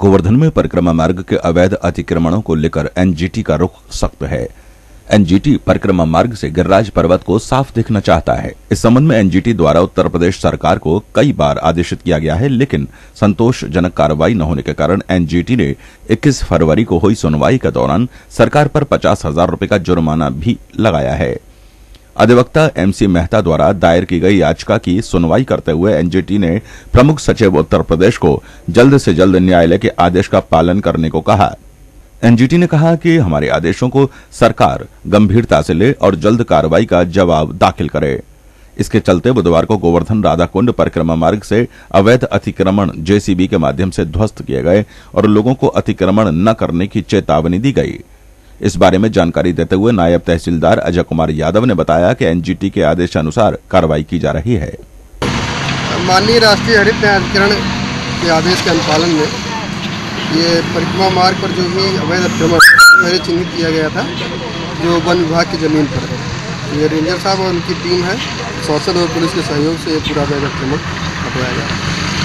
गोवर्धन में परिक्रमा मार्ग के अवैध अतिक्रमणों को लेकर एनजीटी का रुख सख्त है। एनजीटी परिक्रमा मार्ग से गिरिराज पर्वत को साफ़ देखना चाहता है। इस संबंध में एनजीटी द्वारा उत्तर प्रदेश सरकार को कई बार आदेशित किया गया है, लेकिन संतोषजनक कार्रवाई न होने के कारण एनजीटी ने 21 फरवरी को हुई सुनवाई के दौरान सरकार पर पचास हज़ार रुपये का जुर्माना भी लगाया है। अधिवक्ता एमसी मेहता द्वारा दायर की गई याचिका की सुनवाई करते हुए एनजीटी ने प्रमुख सचिव उत्तर प्रदेश को जल्द से जल्द न्यायालय के आदेश का पालन करने को कहा। एनजीटी ने कहा कि हमारे आदेशों को सरकार गंभीरता से ले और जल्द कार्रवाई का जवाब दाखिल करे। इसके चलते बुधवार को गोवर्धन राधा कुंड परिक्रमा मार्ग से अवैध अतिक्रमण जेसीबी के माध्यम से ध्वस्त किए गए और लोगों को अतिक्रमण न करने की चेतावनी दी गई। इस बारे में जानकारी देते हुए नायब तहसीलदार अजय कुमार यादव ने बताया कि एनजीटी के आदेश अनुसार कार्रवाई की जा रही है। माननीय राष्ट्रीय हरित न्यायाधिकरण के आदेश के अनुपालन में ये परिक्रमा मार्ग पर जो भी अवैध अतिक्रमण चिन्हित किया गया था, जो वन विभाग की ज़मीन पर ये रेंजर साहब और उनकी टीम है शासन और पुलिस के सहयोग से ये पूरा अवैध अतिक्रमण हटवाया गया